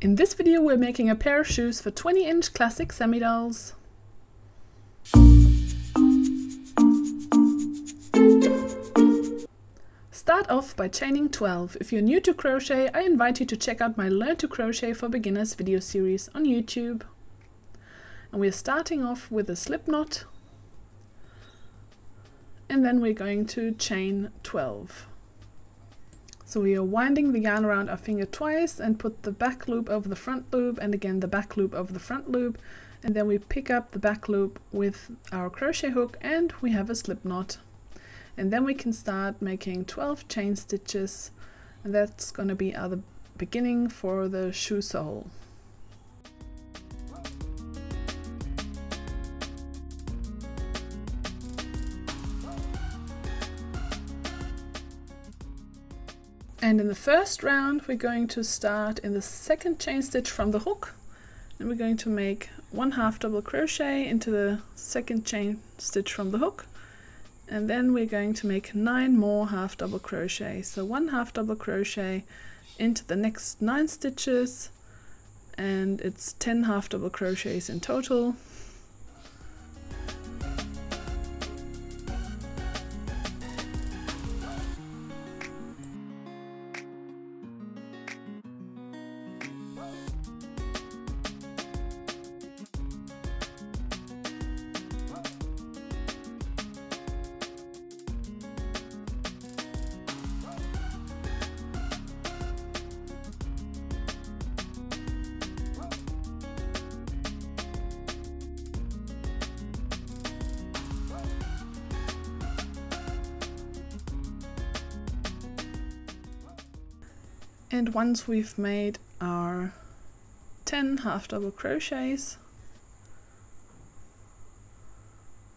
In this video we're making a pair of shoes for 20 inch classic Sami-dolls. Start off by chaining 12. If you're new to crochet, I invite you to check out my Learn to Crochet for Beginners video series on YouTube. And we're starting off with a slip knot and then we're going to chain 12. So we are winding the yarn around our finger twice and put the back loop over the front loop and again the back loop over the front loop and then we pick up the back loop with our crochet hook and we have a slip knot. And then we can start making 12 chain stitches and that's going to be our the beginning for the shoe sole. And in the first round we're going to start in the second chain stitch from the hook. And we're going to make one half double crochet into the second chain stitch from the hook. And then we're going to make nine more half double crochet. So one half double crochet into the next nine stitches. And it's 10 half double crochets in total once we've made our 10 half double crochets.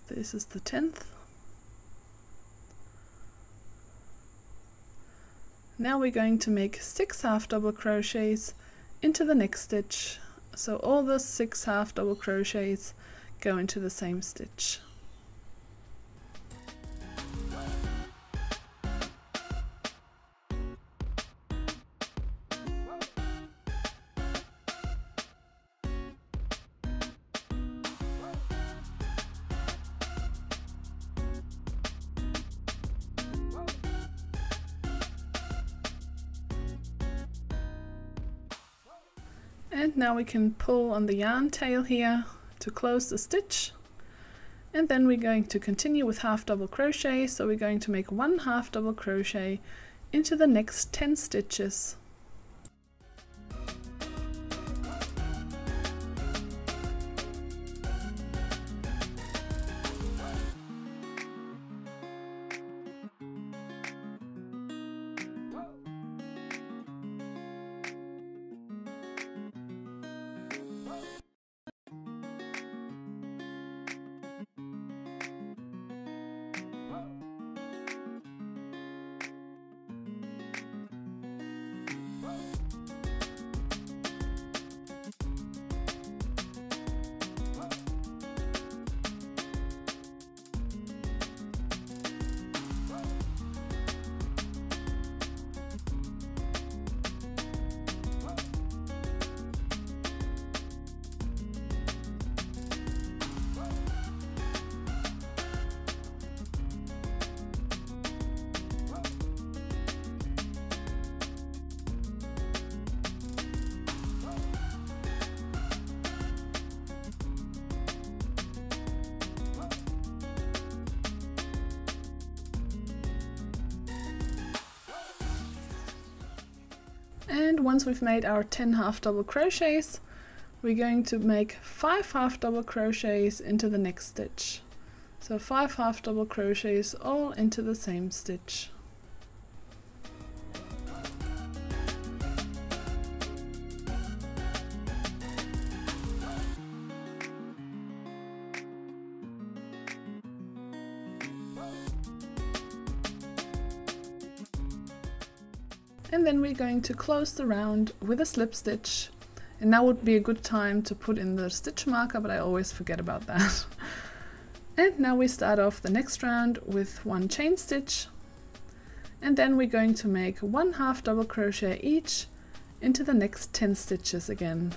This is the 10th now we're going to make six half double crochets into the next stitch. So all the six half double crochets go into the same stitch now we can pull on the yarn tail here to close the stitch. And then we're going to continue with half double crochet. So we're going to make one half double crochet into the next 10 stitches. And once we've made our 10 half double crochets, we're going to make 5 half double crochets into the next stitch. So 5 half double crochets all into the same stitch. Going to close the round with a slip stitch. And now would be a good time to put in the stitch marker but I always forget about that. And now we start off the next round with one chain stitch. And then we're going to make one half double crochet each into the next 10 stitches again.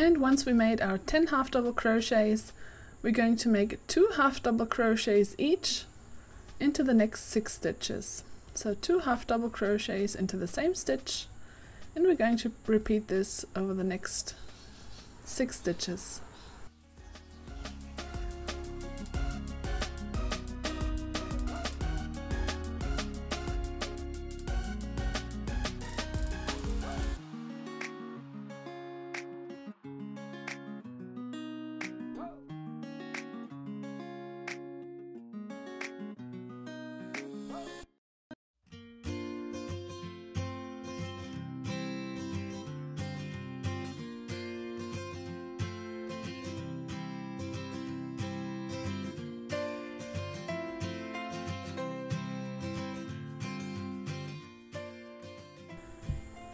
And once we made our 10 half double crochets, we're going to make two half double crochets each into the next six stitches. So two half double crochets into the same stitch, and we're going to repeat this over the next six stitches.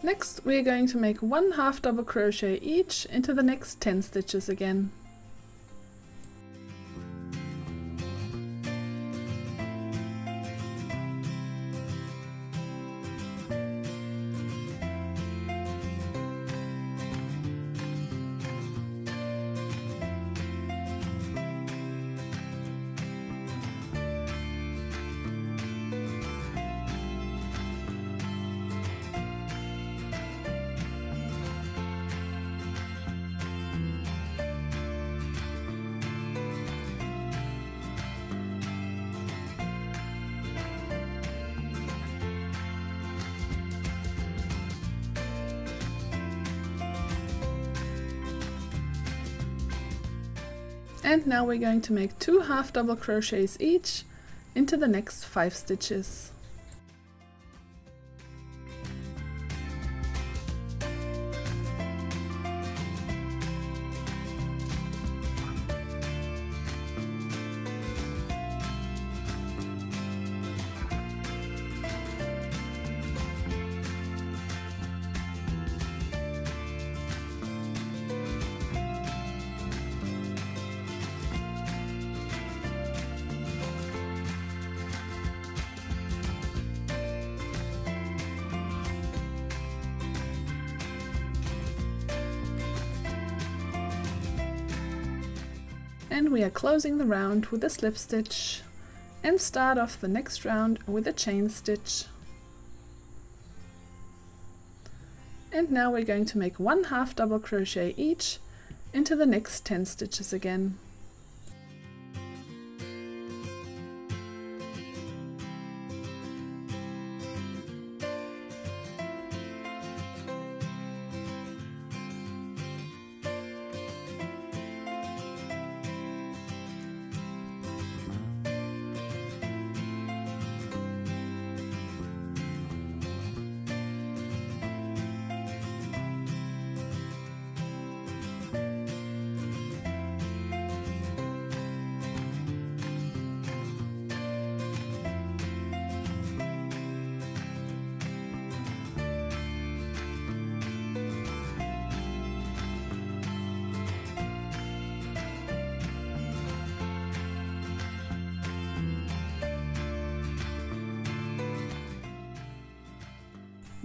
Next we're going to make one half double crochet each into the next 10 stitches again. Now we're going to make two half double crochets each into the next five stitches. Are closing the round with a slip stitch and start off the next round with a chain stitch. And now we're going to make one half double crochet each into the next 10 stitches again.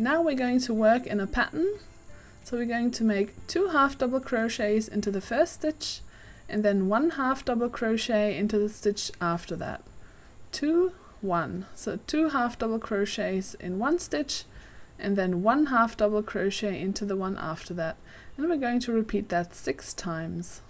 Now we're going to work in a pattern. So we're going to make two half double crochets into the first stitch and then one half double crochet into the stitch after that. Two, one. So two half double crochets in one stitch and then one half double crochet into the one after that. And we're going to repeat that six times.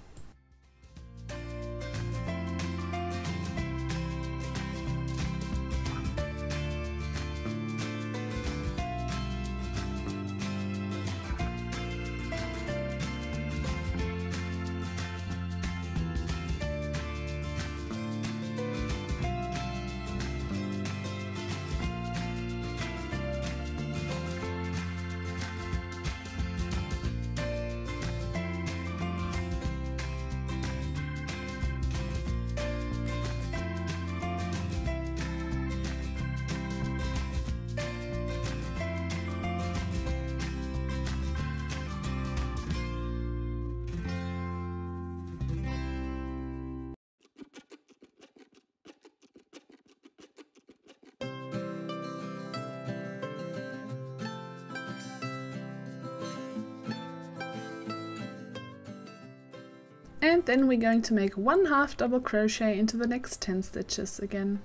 Then we're going to make one half double crochet into the next 10 stitches again.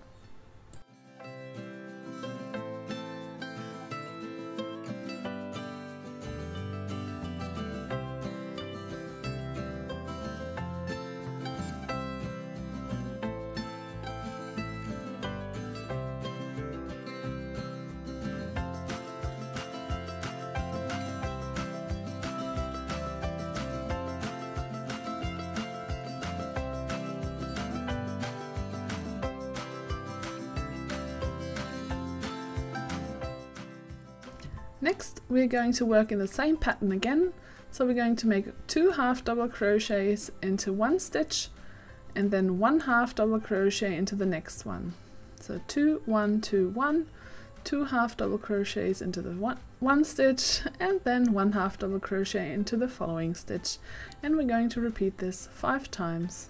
We're going to work in the same pattern again. So we're going to make two half double crochets into one stitch and then one half double crochet into the next one. So two one two one two half double crochets into the one, one stitch and then one half double crochet into the following stitch. And we're going to repeat this five times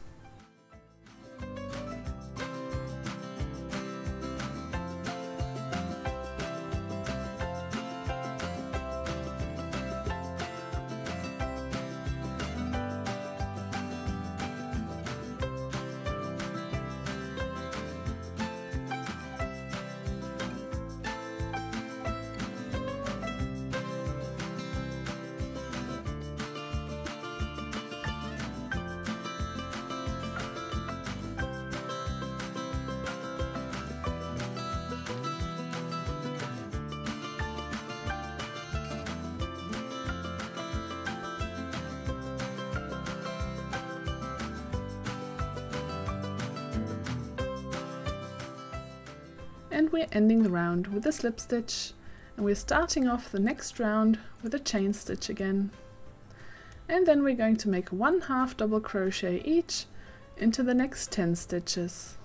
and we're ending the round with a slip stitch. And we're starting off the next round with a chain stitch again. And then we're going to make one half double crochet each into the next 10 stitches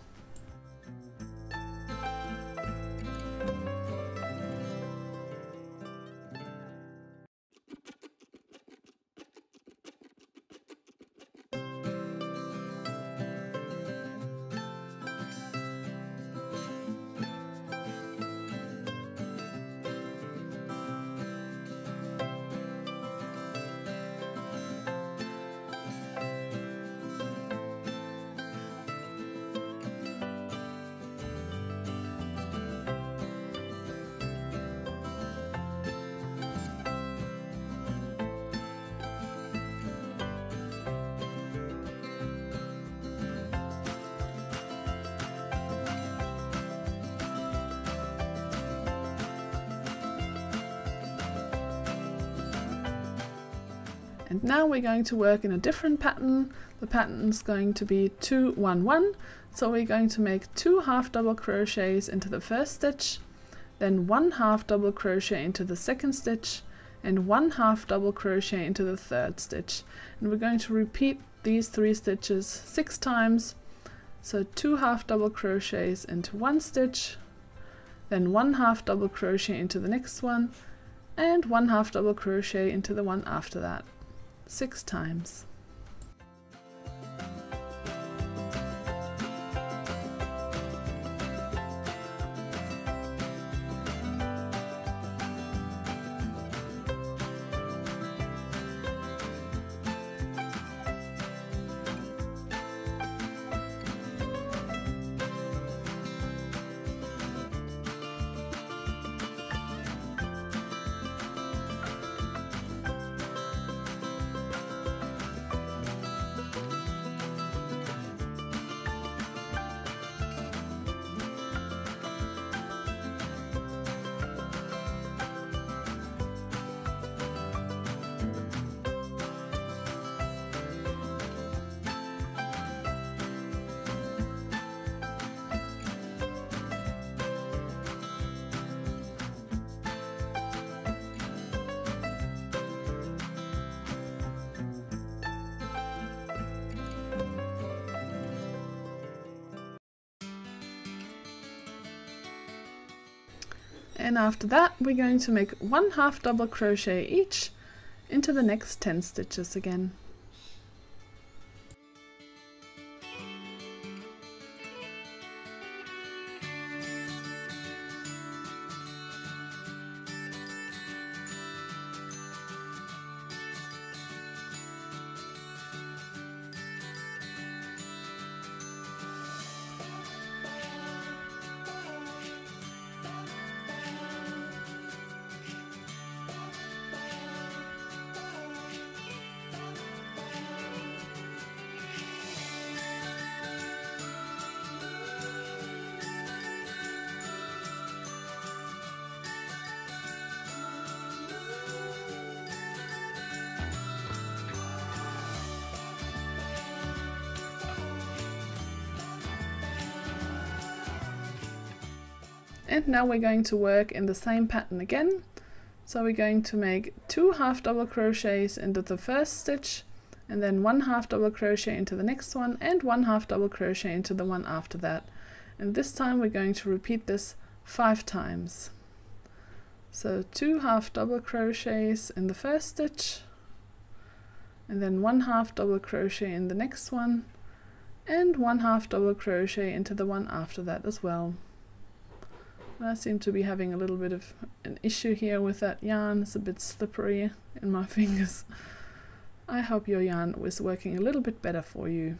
And now we're going to work in a different pattern. The pattern is going to be 2 1 1. So we're going to make two half double crochets into the first stitch, then one half double crochet into the second stitch, and one half double crochet into the third stitch. And we're going to repeat these three stitches six times. So two half double crochets into one stitch, then one half double crochet into the next one, and one half double crochet into the one after that six times. And after that we're going to make one half double crochet each into the next 10 stitches again. And now we're going to work in the same pattern again. So we're going to make two half double crochets into the first stitch and then one half double crochet into the next one and one half double crochet into the one after that. And this time we're going to repeat this five times. So two half double crochets in the first stitch and then one half double crochet in the next one and one half double crochet into the one after that as well. I seem to be having a little bit of an issue here with that yarn. It's a bit slippery in my fingers. I hope your yarn was working a little bit better for you.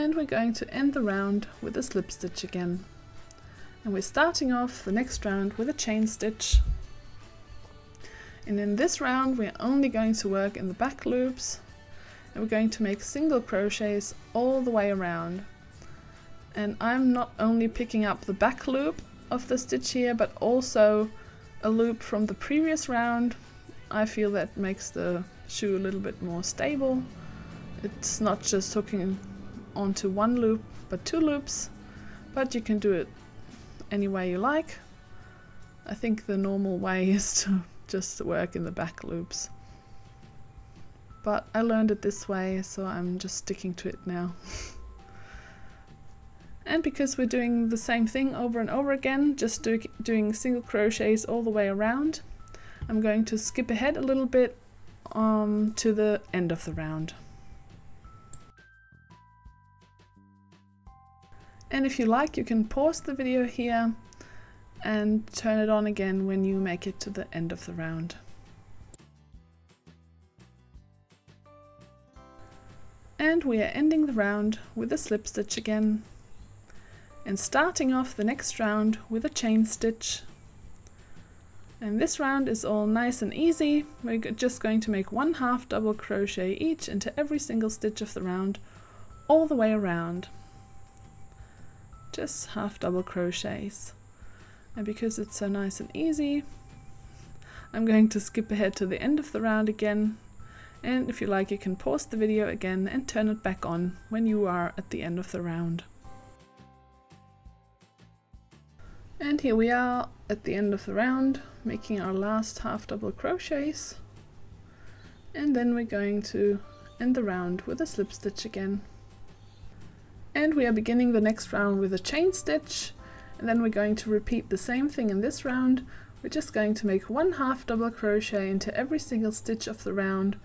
And we're going to end the round with a slip stitch again. And we're starting off the next round with a chain stitch. And in this round we're only going to work in the back loops. And we're going to make single crochets all the way around. And I'm not only picking up the back loop of the stitch here but also a loop from the previous round. I feel that makes the shoe a little bit more stable. It's not just hooking onto one loop but two loops but you can do it any way you like. I think the normal way is to just work in the back loops. But I learned it this way so I'm just sticking to it now. And because we're doing the same thing over and over again just do, doing single crochets all the way around I'm going to skip ahead a little bit um, to the end of the round And if you like, you can pause the video here and turn it on again when you make it to the end of the round. And we are ending the round with a slip stitch again and starting off the next round with a chain stitch. And this round is all nice and easy. We're just going to make one half double crochet each into every single stitch of the round all the way around just half double crochets and because it's so nice and easy I'm going to skip ahead to the end of the round again and if you like you can pause the video again and turn it back on when you are at the end of the round. And here we are at the end of the round making our last half double crochets and then we're going to end the round with a slip stitch again. And we are beginning the next round with a chain stitch and then we're going to repeat the same thing in this round. We're just going to make one half double crochet into every single stitch of the round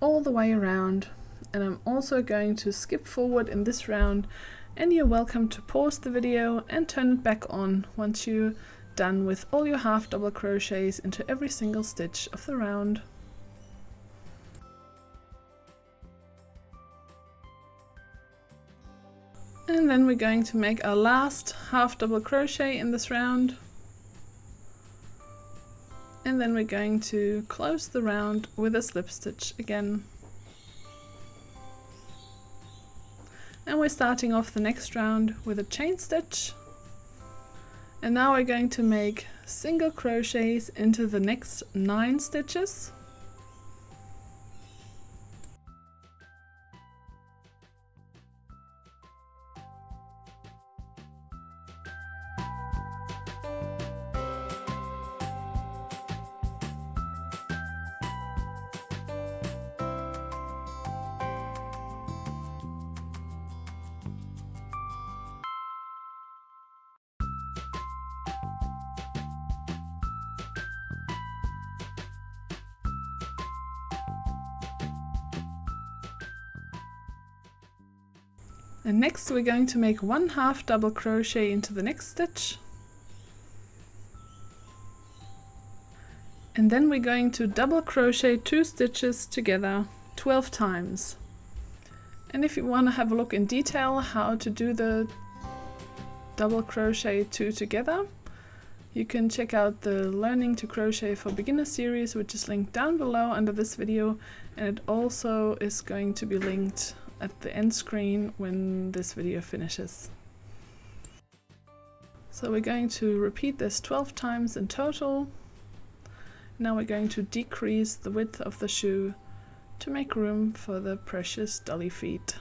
all the way around and I'm also going to skip forward in this round and you're welcome to pause the video and turn it back on once you're done with all your half double crochets into every single stitch of the round. And then we're going to make our last half double crochet in this round. And then we're going to close the round with a slip stitch again. And we're starting off the next round with a chain stitch. And now we're going to make single crochets into the next nine stitches. Next we're going to make one half double crochet into the next stitch. And then we're going to double crochet two stitches together 12 times. And if you want to have a look in detail how to do the double crochet two together, you can check out the Learning to Crochet for Beginners series, which is linked down below under this video, and it also is going to be linked at the end screen when this video finishes. So we're going to repeat this 12 times in total. Now we're going to decrease the width of the shoe to make room for the precious dolly feet.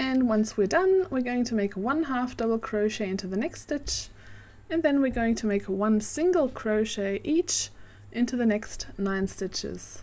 And once we're done, we're going to make one half double crochet into the next stitch, and then we're going to make one single crochet each into the next nine stitches.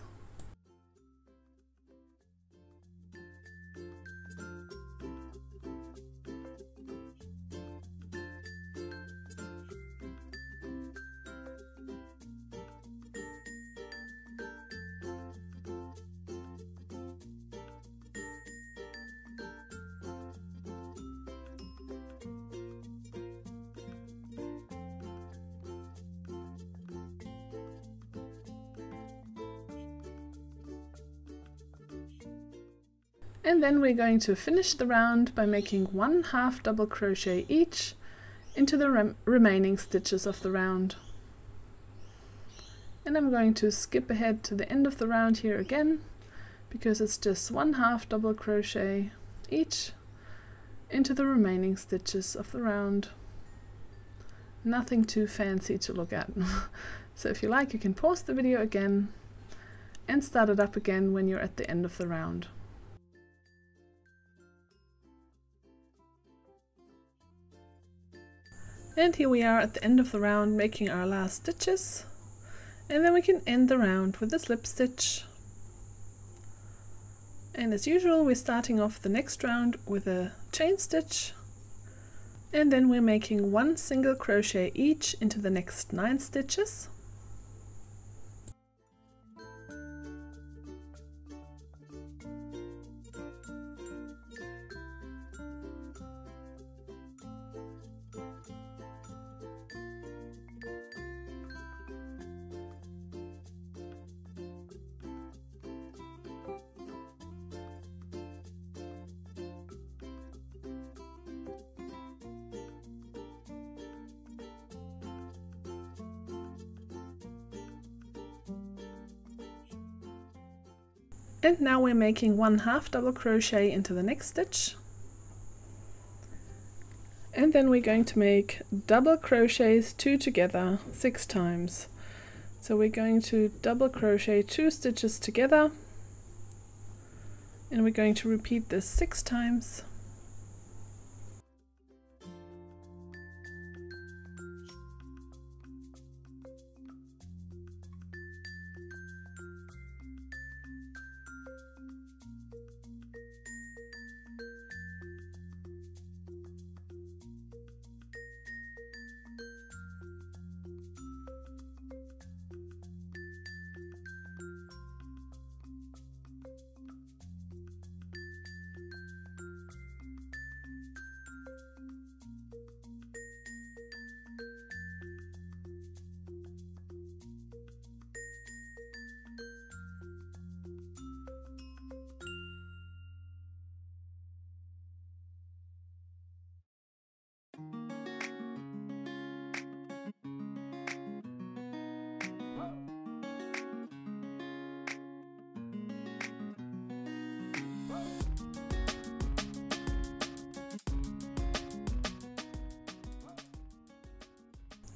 And then we're going to finish the round by making one half double crochet each into the rem remaining stitches of the round. And I'm going to skip ahead to the end of the round here again because it's just one half double crochet each into the remaining stitches of the round. Nothing too fancy to look at. so if you like you can pause the video again and start it up again when you're at the end of the round. And here we are at the end of the round making our last stitches. And then we can end the round with a slip stitch. And as usual, we're starting off the next round with a chain stitch. And then we're making one single crochet each into the next nine stitches. And now we're making one half double crochet into the next stitch. And then we're going to make double crochets two together six times. So we're going to double crochet two stitches together and we're going to repeat this six times.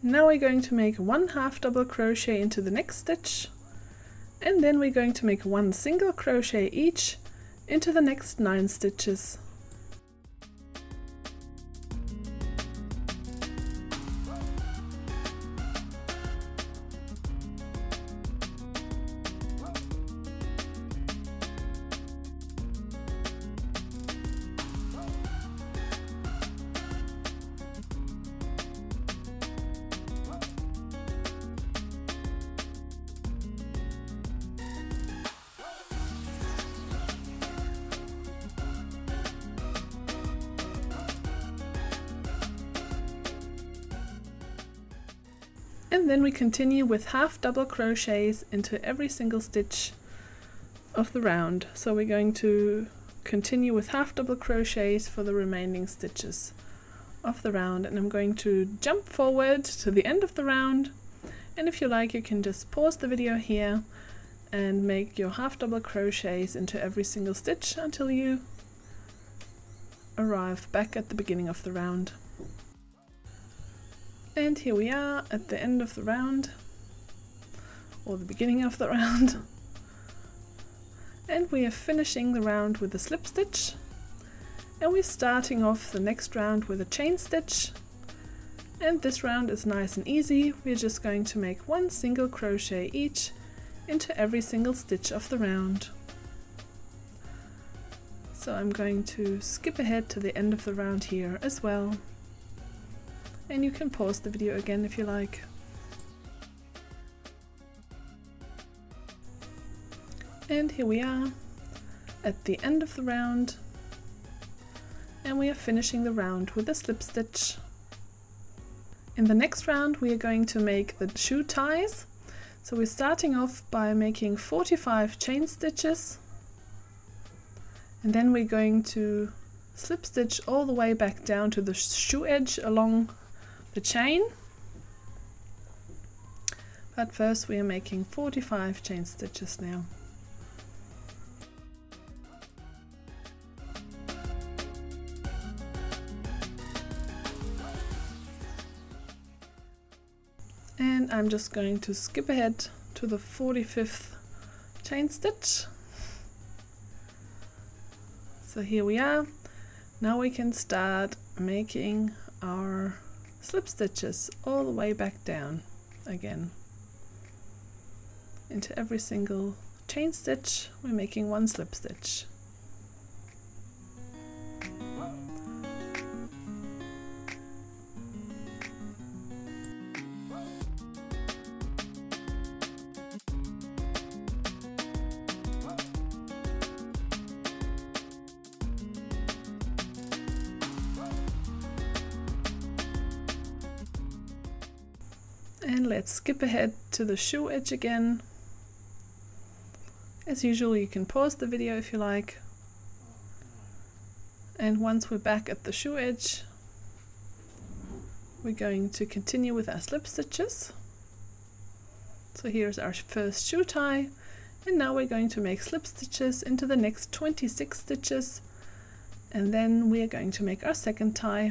Now we're going to make one half double crochet into the next stitch and then we're going to make one single crochet each into the next nine stitches. And then we continue with half double crochets into every single stitch of the round. So we're going to continue with half double crochets for the remaining stitches of the round. And I'm going to jump forward to the end of the round. And if you like you can just pause the video here and make your half double crochets into every single stitch until you arrive back at the beginning of the round. And here we are at the end of the round, or the beginning of the round. and we are finishing the round with a slip stitch. And we're starting off the next round with a chain stitch. And this round is nice and easy. We're just going to make one single crochet each into every single stitch of the round. So I'm going to skip ahead to the end of the round here as well and you can pause the video again if you like. And here we are at the end of the round and we are finishing the round with a slip stitch. In the next round we are going to make the shoe ties. So we're starting off by making 45 chain stitches and then we're going to slip stitch all the way back down to the shoe edge along the chain. But first we are making 45 chain stitches now. And I'm just going to skip ahead to the 45th chain stitch. So here we are. Now we can start making our slip stitches all the way back down again into every single chain stitch. We're making one slip stitch skip ahead to the shoe edge again. As usual, you can pause the video if you like. And once we're back at the shoe edge, we're going to continue with our slip stitches. So here's our first shoe tie. And now we're going to make slip stitches into the next 26 stitches. And then we are going to make our second tie.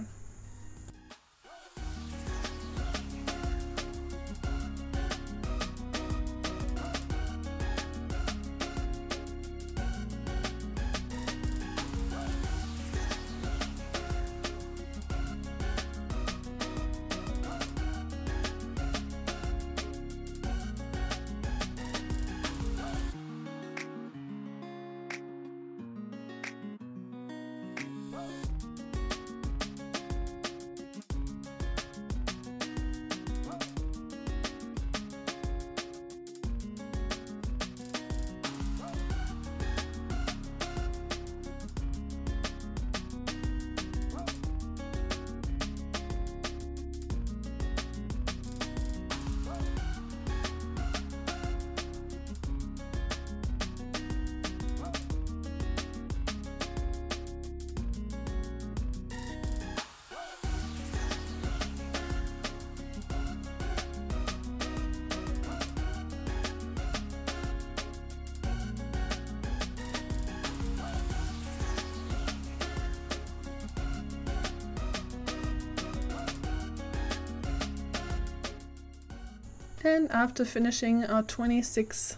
And after finishing our 26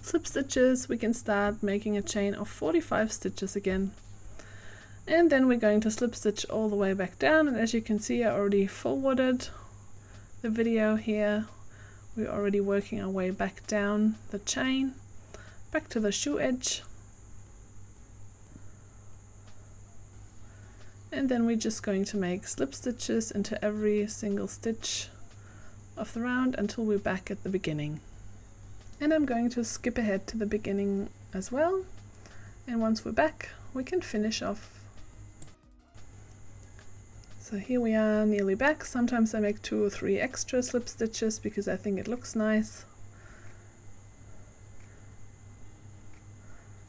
slip stitches, we can start making a chain of 45 stitches again. And then we're going to slip stitch all the way back down. And as you can see, I already forwarded the video here. We're already working our way back down the chain, back to the shoe edge. And then we're just going to make slip stitches into every single stitch of the round until we're back at the beginning. And I'm going to skip ahead to the beginning as well. And once we're back, we can finish off. So here we are nearly back. Sometimes I make two or three extra slip stitches because I think it looks nice.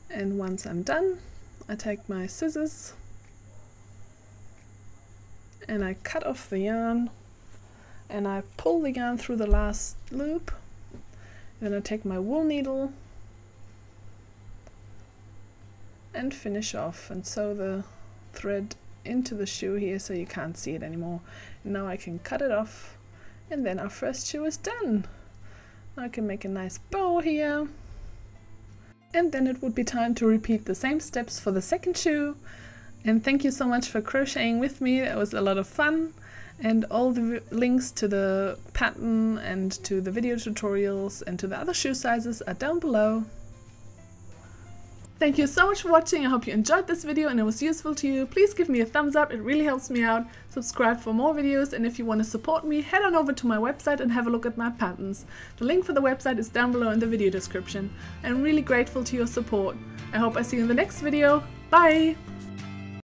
And once I'm done, I take my scissors and I cut off the yarn and I pull the yarn through the last loop. Then I take my wool needle and finish off and sew the thread into the shoe here so you can't see it anymore. Now I can cut it off and then our first shoe is done. I can make a nice bow here. And then it would be time to repeat the same steps for the second shoe. And thank you so much for crocheting with me, that was a lot of fun and all the links to the pattern and to the video tutorials and to the other shoe sizes are down below. Thank you so much for watching, I hope you enjoyed this video and it was useful to you. Please give me a thumbs up, it really helps me out. Subscribe for more videos and if you want to support me, head on over to my website and have a look at my patterns. The link for the website is down below in the video description. I'm really grateful to your support. I hope I see you in the next video. Bye!